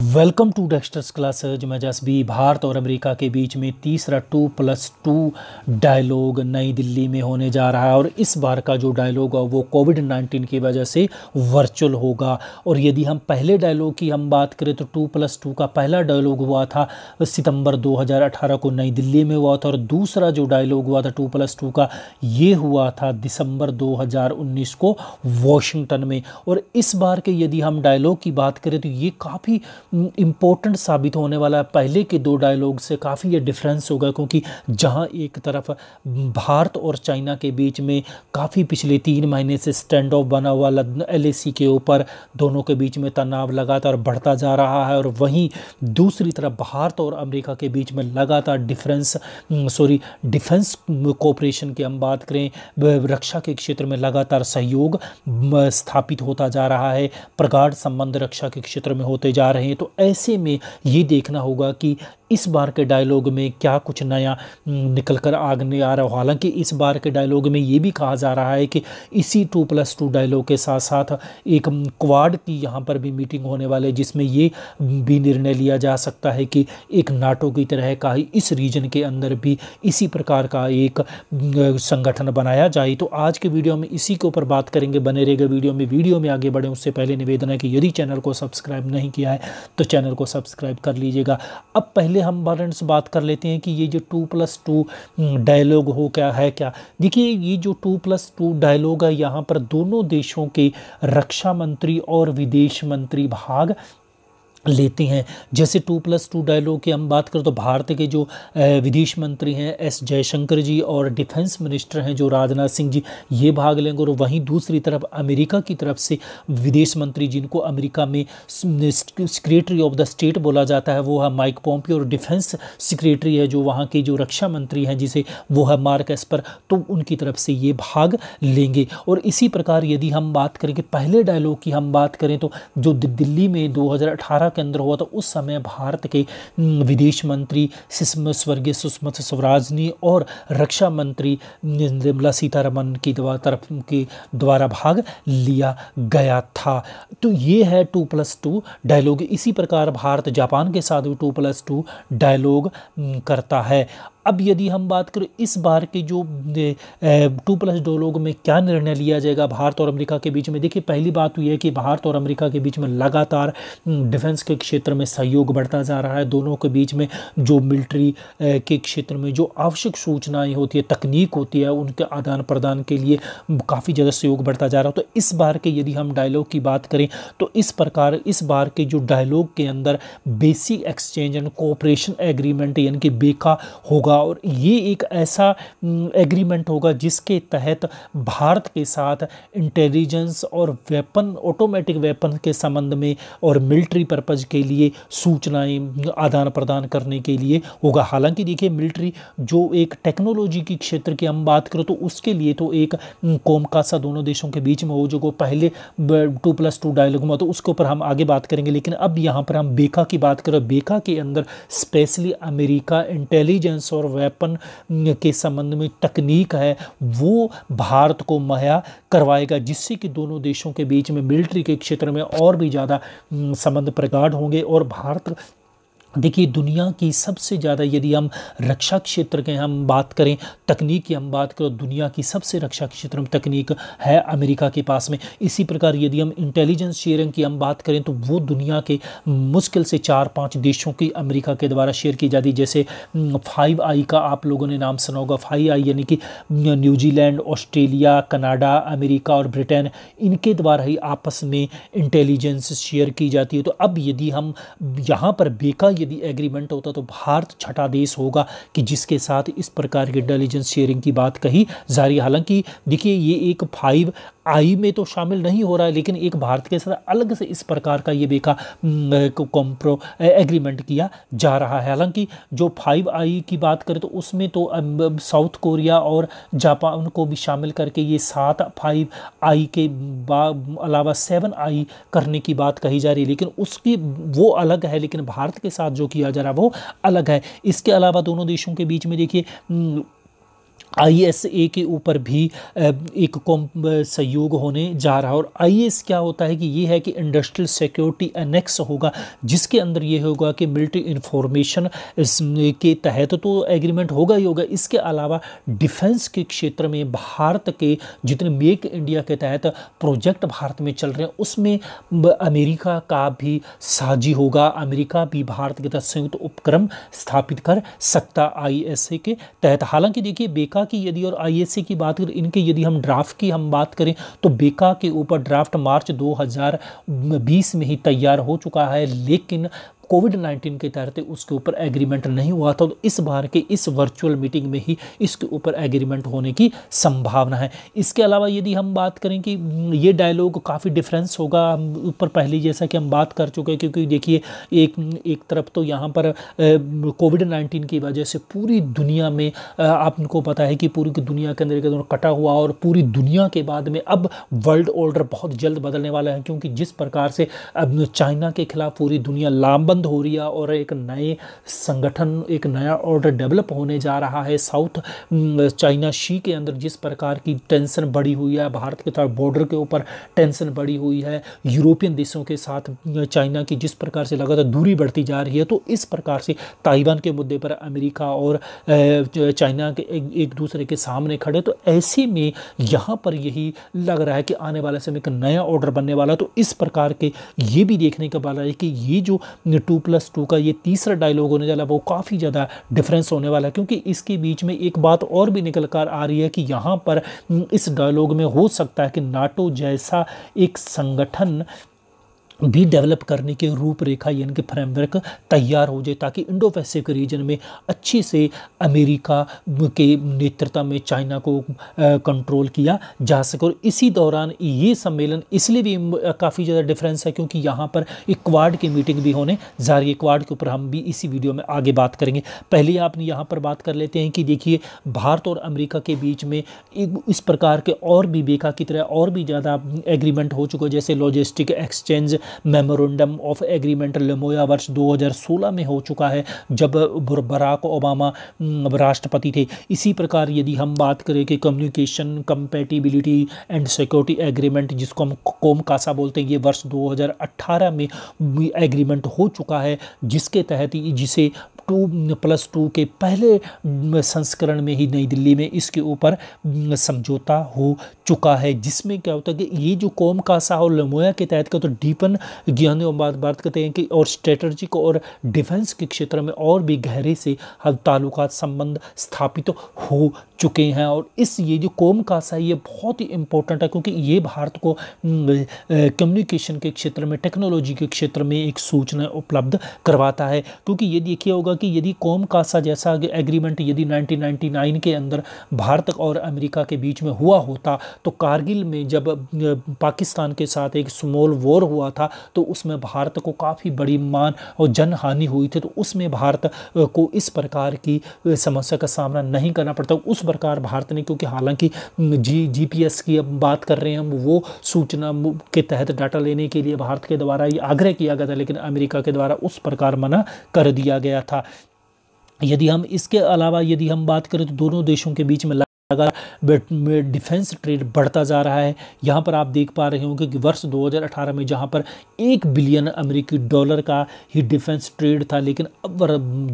Welcome to Dexters classes मैं जसबी, भारत और America के बीच में तीसरा टू प्लस टू डायलॉग नई दिल्ली में होने जा रहा है और इस बार का जो डायलॉग है, वो कोविड नाइन्टीन की वजह से वर्चुअल होगा। और यदि हम पहले डायलॉग की हम बात करें तो टू प्लस टू का पहला डायलॉग हुआ था, सितंबर 2018 को नई दिल्ली में हुआ था और दूसरा जो डायलॉग हुआ था टू प्लस टू का, ये हुआ था दिसंबर दो हज़ार उन्नीस को वॉशिंगटन में। और इस बार के यदि हम डायलॉग की बात करें तो ये काफ़ी इम्पोर्टेंट साबित होने वाला है। पहले के दो डायलॉग से काफ़ी ये डिफरेंस होगा, क्योंकि जहाँ एक तरफ़ भारत और चाइना के बीच में काफ़ी पिछले तीन महीने से स्टैंड ऑफ़ बना हुआ एल के ऊपर, दोनों के बीच में तनाव लगातार बढ़ता जा रहा है और वहीं दूसरी तरफ़ भारत और अमेरिका के बीच में लगातार डिफरेंस सॉरी डिफेंस कोऑपरेशन की हम बात करें रक्षा के क्षेत्र में लगातार सहयोग स्थापित होता जा रहा है, प्रगाढ़ संबंध रक्षा के क्षेत्र में होते जा रहे हैं। तो ऐसे में ये देखना होगा कि इस बार के डायलॉग में क्या कुछ नया निकल कर आगने आ रहा हो? हालाँकि इस बार के डायलॉग में ये भी कहा जा रहा है कि इसी टू प्लस टू डायलॉग के साथ साथ एक क्वाड की यहाँ पर भी मीटिंग होने वाले जिसमें ये भी निर्णय लिया जा सकता है कि एक नाटो की तरह का ही इस रीजन के अंदर भी इसी प्रकार का एक संगठन बनाया जाए। तो आज के वीडियो में इसी के ऊपर बात करेंगे। बने रहेगा वीडियो में। वीडियो में आगे बढ़ें। उससे पहले निवेदन है कि यदि चैनल को सब्सक्राइब नहीं किया है तो चैनल को सब्सक्राइब कर लीजिएगा। अब पहले पहले हम बारे से बात कर लेते हैं कि ये जो टू प्लस टू डायलॉग हो क्या, है क्या? देखिए, ये जो टू प्लस टू डायलॉग है, यहाँ पर दोनों देशों के रक्षा मंत्री और विदेश मंत्री भाग लेते हैं। जैसे टू प्लस टू डायलॉग की हम बात करें तो भारत के जो विदेश मंत्री हैं एस जयशंकर जी और डिफेंस मिनिस्टर हैं जो राजनाथ सिंह जी, ये भाग लेंगे और वहीं दूसरी तरफ़ अमेरिका की तरफ़ से विदेश मंत्री जिनको अमेरिका में सेक्रेटरी ऑफ़ द स्टेट बोला जाता है, वो है माइक पॉम्पी और डिफेंस सेक्रेटरी है जो वहाँ के जो रक्षा मंत्री हैं जिसे वो है मार्क एस्पर तो उनकी तरफ़ से ये भाग लेंगे। और इसी प्रकार यदि हम बात करें कि पहले डायलॉग की हम बात करें तो जो दिल्ली में दो हज़ार अठारह के अंदर हुआ था। उस समय भारत के विदेश मंत्री स्वर्गीय सुषमा स्वराज ने और रक्षा मंत्री निर्मला सीतारमन की तरफ़, के द्वारा भाग लिया गया था। तो ये है टू प्लस टू डायलॉग। इसी प्रकार भारत जापान के साथ भी टू प्लस टू डायलॉग करता है। अब यदि हम बात करें इस बार के जो टू प्लस दो लोगों में क्या निर्णय लिया जाएगा भारत और अमेरिका के बीच में? देखिए, पहली बात तो है कि भारत और अमेरिका के बीच में लगातार डिफेंस के क्षेत्र में सहयोग बढ़ता जा रहा है। दोनों के बीच में जो मिलिट्री के क्षेत्र में जो आवश्यक सूचनाएँ होती है, तकनीक होती है, उनके आदान प्रदान के लिए काफ़ी ज़्यादा सहयोग बढ़ता जा रहा है। तो इस बार के यदि हम डायलॉग की बात करें तो इस प्रकार, इस बार के जो डायलॉग के अंदर basic exchange and cooperation agreement यानी कि बेका होगा होगा और ये एक ऐसा एग्रीमेंट होगा जिसके तहत भारत के साथ इंटेलिजेंस और वेपन ऑटोमेटिक वेपन के संबंध में और मिलिट्री पर्पज़ के लिए सूचनाएँ आदान प्रदान करने के लिए होगा। हालाँकि देखिए मिलिट्री जो एक टेक्नोलॉजी की क्षेत्र की हम बात करें तो उसके लिए तो एक कौम का सा दोनों देशों के बीच में हो, जो पहले टू प्लस टू डायलॉग में तो उसके ऊपर हम आगे बात करेंगे। लेकिन अब यहाँ पर हम बेका की बात करें बेका के अंदर स्पेशली अमेरिका इंटेलिजेंस और वेपन के संबंध में तकनीक है, वो भारत को मुहैया करवाएगा, जिससे कि दोनों देशों के बीच में मिलिट्री के क्षेत्र में और भी ज़्यादा संबंध प्रगाढ़ होंगे और भारत देखिए, दुनिया की सबसे ज़्यादा यदि हम रक्षा क्षेत्र के हम बात करें, तकनीक की हम बात करें, दुनिया की सबसे रक्षा क्षेत्र में तकनीक है अमेरिका के पास में। इसी प्रकार यदि हम इंटेलिजेंस शेयरिंग की हम बात करें तो वो दुनिया के मुश्किल से चार पाँच देशों की अमेरिका के द्वारा शेयर की जाती जैसे फाइव आई का आप लोगों ने नाम सुना होगा। फाइव आई यानी कि New Zealand Australia Canada America और ब्रिटेन इनके द्वारा ही आपस में इंटेलिजेंस शेयर की जाती है। तो अब यदि हम यहाँ पर बेका यदि एग्रीमेंट होता तो भारत छठा देश होगा कि जिसके साथ इस प्रकार की इंटेलिजेंस शेयरिंग की बात कही। जा रही हालाँकि, देखिए, ये एक फाइव आई में तो शामिल नहीं हो रहा है, लेकिन एक भारत के साथ अलग से इस प्रकार का ये बेका कॉम्प्रो एग्रीमेंट किया जा रहा है। हालाँकि, जो फाइव आई की बात करें तो उसमें तो साउथ कोरिया और जापान को भी शामिल करके ये सात फाइव आई के अलावा सेवन आई करने की बात कही जा रही है। लेकिन उसकी, वो अलग है, लेकिन भारत के साथ जो किया जा रहा है वो अलग है। इसके अलावा दोनों देशों के बीच में देखिए आईएसए के ऊपर भी एक कॉम सहयोग होने जा रहा है। और आईएस क्या होता है कि ये है कि इंडस्ट्रियल सिक्योरिटी एनेक्स होगा, जिसके अंदर ये होगा कि मिलिट्री इंफॉर्मेशन के तहत तो एग्रीमेंट होगा ही होगा। इसके अलावा डिफेंस के क्षेत्र में भारत के जितने मेक इंडिया के तहत प्रोजेक्ट भारत में चल रहे हैं, उसमें अमेरिका का भी साझी होगा। अमेरिका भी भारत के तहत संयुक्त उपक्रम स्थापित कर सकता आई के तहत। हालाँकि देखिए बेका की यदि और आईएससी की बात करें, इनके यदि हम ड्राफ्ट की हम बात करें तो बेका के ऊपर ड्राफ्ट मार्च 2020 में ही तैयार हो चुका है। लेकिन कोविड नाइन्टीन के तहत उसके ऊपर एग्रीमेंट नहीं हुआ था तो इस बार के इस वर्चुअल मीटिंग में ही इसके ऊपर एग्रीमेंट होने की संभावना है। इसके अलावा यदि हम बात करें कि ये डायलॉग काफ़ी डिफरेंस होगा ऊपर पहले जैसा कि हम बात कर चुके हैं, क्योंकि देखिए, एक एक तरफ़ तो यहाँ पर कोविड नाइन्टीन की वजह से पूरी दुनिया में आपको पता है कि पूरी दुनिया के अंदर एक कटा हुआ और पूरी दुनिया के बाद में अब वर्ल्ड ऑर्डर बहुत जल्द बदलने वाला है, क्योंकि जिस प्रकार से अब चाइना के खिलाफ पूरी दुनिया लामबंद बंद हो रही है और एक नए संगठन एक नया ऑर्डर डेवलप होने जा रहा है। साउथ चाइना शी के अंदर जिस प्रकार की टेंशन बढ़ी हुई है भारत के साथ बॉर्डर के ऊपर टेंशन बढ़ी हुई है यूरोपियन देशों के साथ चाइना की जिस प्रकार से लगातार दूरी बढ़ती जा रही है तो इस प्रकार से ताइवान के मुद्दे पर अमेरिका और चाइना के एक, दूसरे के सामने खड़े। तो ऐसे में यहाँ पर यही लग रहा है कि आने वाले समय एक नया ऑर्डर बनने वाला तो इस प्रकार के ये भी देखने का वाला है कि ये जो टू प्लस टू का ये तीसरा डायलॉग होने वाला वो काफ़ी ज़्यादा डिफरेंस होने वाला है, क्योंकि इसके बीच में एक बात और भी निकल कर आ रही है कि यहाँ पर इस डायलॉग में हो सकता है कि नाटो जैसा एक संगठन भी डेवलप करने की रूपरेखा यानी कि फ्रेमवर्क तैयार हो जाए ताकि इंडो पैसिफिक रीजन में अच्छी से अमेरिका के नेतृत्व में चाइना को कंट्रोल किया जा सके। और इसी दौरान ये सम्मेलन इसलिए भी काफ़ी ज़्यादा डिफरेंस है क्योंकि यहाँ पर एक क्वाड की मीटिंग भी होने जा रही है। क्वाड के ऊपर हम भी इसी वीडियो में आगे बात करेंगे। पहले आप यहाँ पर बात कर लेते हैं कि देखिए, भारत और अमेरिका के बीच में इस प्रकार के और भी बेका की तरह और भी ज़्यादा एग्रीमेंट हो चुका है, जैसे logistic exchange memorandum of agreement LEMOA वर्ष 2016 में हो चुका है, जब बराक ओबामा राष्ट्रपति थे। इसी प्रकार यदि हम बात करें कि communication compatibility and security agreement जिसको हम कोम कासा बोलते हैं, ये वर्ष 2018 में एग्रीमेंट हो चुका है, जिसके तहत जिसे टू, प्लस टू के पहले संस्करण में ही नई दिल्ली में इसके ऊपर समझौता हो चुका है, जिसमें क्या होता है कि ये जो कौम कासा और लमोया के तहत का तो डीपन ज्ञान बात बात करते हैं कि और स्ट्रेटजिक और डिफेंस के क्षेत्र में और भी गहरे से ताल्लुकात संबंध स्थापित तो हो चुके हैं, और इस ये जो कौम कासा है ये बहुत ही इम्पोर्टेंट है, क्योंकि ये भारत को कम्युनिकेशन के क्षेत्र में टेक्नोलॉजी के क्षेत्र में एक सूचना उपलब्ध करवाता है, क्योंकि ये देखिए होगा कि यदि कौम कासा जैसा एग्रीमेंट यदि 1999 के अंदर भारत और अमेरिका के बीच में हुआ होता तो कारगिल में जब पाकिस्तान के साथ एक स्मॉल वॉर हुआ था तो उसमें भारत को काफ़ी बड़ी मान और जन हानि हुई थी तो उसमें भारत को इस प्रकार की समस्या का सामना नहीं करना पड़ता। उस प्रकार भारत ने, क्योंकि हालाँकि जी जीपीएस की अब बात कर रहे हैं हम, वो सूचना के तहत डाटा लेने के लिए भारत के द्वारा ये आग्रह किया गया था, लेकिन अमेरिका के द्वारा उस प्रकार मना कर दिया गया था। यदि हम इसके अलावा यदि हम बात करें तो दोनों देशों के बीच में लगातार डिफेंस ट्रेड बढ़ता जा रहा है। यहाँ पर आप देख पा रहे होंगे कि वर्ष 2018 में जहाँ पर एक बिलियन अमेरिकी डॉलर का ही डिफेंस ट्रेड था, लेकिन अब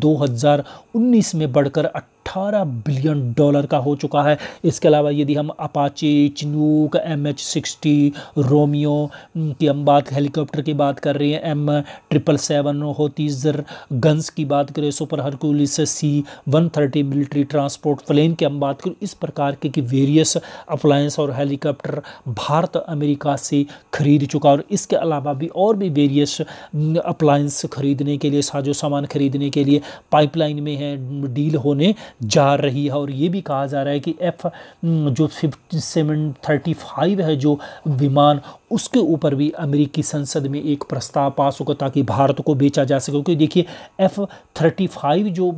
2019 में बढ़कर 18 बिलियन डॉलर का हो चुका है। इसके अलावा यदि हम Apache, Chinook M H sixty Romeo की हम बात, हेलीकॉप्टर की बात कर रहे हैं M triple seven howitzer, guns की बात करें, super Hercules C one thirty military transport plane की हम बात करें, इस प्रकार के, कि वेरियस अप्लायंस और हेलीकॉप्टर भारत, अमेरिका से खरीद चुका और इसके अलावा भी और भी वेरियस अप्लायंस खरीदने के लिए, साजो सामान खरीदने के लिए पाइपलाइन में है डील होने जा रही है और ये भी कहा जा रहा है कि एफ़ जो फिफ्टी सेवन थर्टी फाइव है, जो विमान उसके ऊपर भी अमेरिकी संसद में एक प्रस्ताव पास होगा ताकि भारत को बेचा जा सके। क्योंकि देखिए एफ़ थर्टी फाइव जो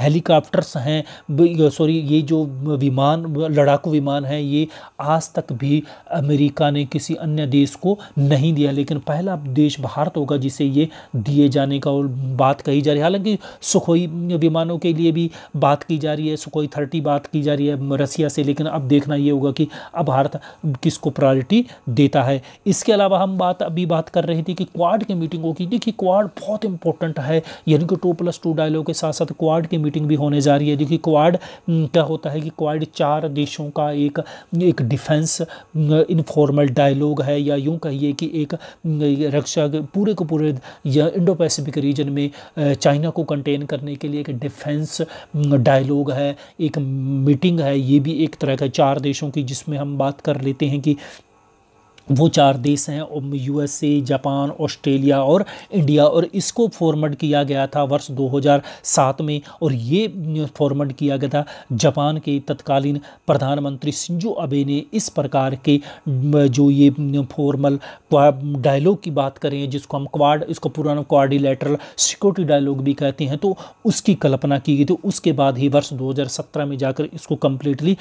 हेलीकॉप्टर्स हैं सॉरी, ये जो विमान, लड़ाकू विमान है, ये आज तक भी अमेरिका ने किसी अन्य देश को नहीं दिया। लेकिन पहला देश भारत होगा जिसे ये दिए जाने का और बात कही जा रही है। हालाँकि सुखोई विमानों के लिए भी बात की जा रही है, सुखोई थर्टी बात की जा रही है रसिया से। लेकिन अब देखना ये होगा कि अब भारत किसको प्रायोरिटी देता है। इसके अलावा हम बात अभी बात कर रहे थे कि क्वाड की मीटिंगों की। देखिए क्वाड बहुत इंपॉर्टेंट है। यानी कि टू प्लस टू डायलॉग के साथ साथ क्वाड की मीटिंग भी होने जा रही है। देखिए क्वाड क्या होता है कि क्वाड चार देशों का एक एक डिफेंस इनफॉर्मल डायलॉग है या यूँ कहिए कि एक रक्षा पूरे को पूरे, या इंडो पैसिफिक रीजन में चाइना को कंटेन करने के लिए एक डिफेंस डायलॉग है, एक मीटिंग है। ये भी एक तरह का चार देशों की जिसमें हम बात कर लेते हैं कि वो चार देश हैं यूएसए जापान, ऑस्ट्रेलिया और इंडिया और इसको फॉर्मेट किया गया था वर्ष 2007 में और ये फॉर्मेट किया गया था जापान के तत्कालीन प्रधानमंत्री सिंजो अबे ने। इस प्रकार के जो ये फॉर्मल डायलॉग की बात करें, जिसको हम क्वाड इसको पुराना क्वाडिलेटरल सिक्योरिटी डायलॉग भी कहते हैं तो उसकी कल्पना की गई थी। उसके बाद ही वर्ष 2017 में जाकर इसको कम्प्लीटली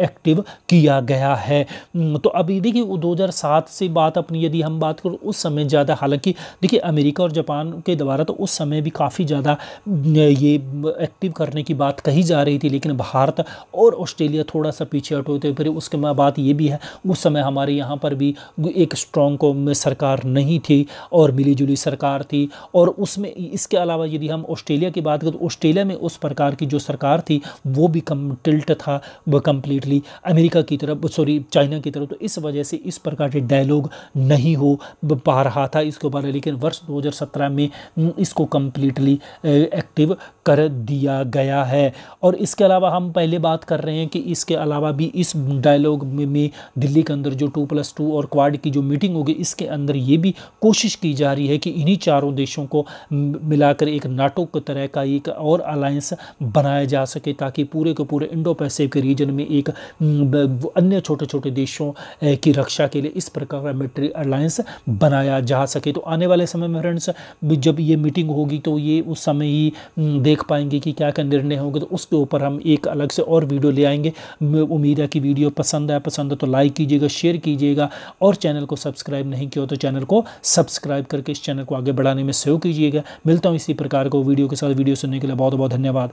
एक्टिव किया गया है। तो अभी देखिए दो साथ से बात अपनी, यदि हम बात करें उस समय ज़्यादा, हालाँकि देखिए अमेरिका और जापान के द्वारा तो उस समय भी काफ़ी ज़्यादा ये एक्टिव करने की बात कही जा रही थी, लेकिन भारत और ऑस्ट्रेलिया थोड़ा सा पीछे हट होते फिर उसके बाद ये भी है, उस समय हमारे यहाँ पर भी एक स्ट्रॉन्ग को सरकार नहीं थी और मिली सरकार थी और उसमें इसके अलावा यदि हम ऑस्ट्रेलिया की बात करें तो ऑस्ट्रेलिया में उस प्रकार की जो सरकार थी, वो भी कम, टिल्ट था कम्प्लीटली अमेरिका की तरफ़ सॉरी चाइना की तरफ़ तो इस वजह से इस प्रकार के डायलॉग नहीं हो पा रहा था इसके ऊपर लेकिन वर्ष 2017 में इसको कम्प्लीटली एक्टिव कर दिया गया है। और इसके अलावा हम पहले बात कर रहे हैं कि इसके अलावा भी इस डायलॉग में, दिल्ली के अंदर जो टू प्लस टू और क्वाड की जो मीटिंग होगी इसके अंदर ये भी कोशिश की जा रही है कि इन्हीं चारों देशों को मिलाकर एक नाटो की तरह का एक और अलायंस बनाया जा सके ताकि पूरे के पूरे इंडो पैसिफिक रीजन में एक अन्य छोटे छोटे देशों की रक्षा के लिए इस प्रकार का मिलिट्री अलायंस बनाया जा सके। तो आने वाले समय में फ्रेंड्स जब ये मीटिंग होगी तो ये उस समय ही देख पाएँगे कि क्या क्या निर्णय होंगे। तो उसके ऊपर हम एक अलग से और वीडियो ले आएँगे। उम्मीद है कि वीडियो पसंद है पसंद है तो लाइक कीजिएगा शेयर कीजिएगा और चैनल को सब्सक्राइब नहीं किया तो चैनल को सब्सक्राइब करके इस चैनल को आगे बढ़ाने में सहयोग कीजिएगा। मिलता हूँ इसी प्रकार को वीडियो के साथ। वीडियो सुनने के लिए बहुत बहुत धन्यवाद।